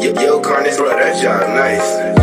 Yo, yo, Carnage, bro, that job nice.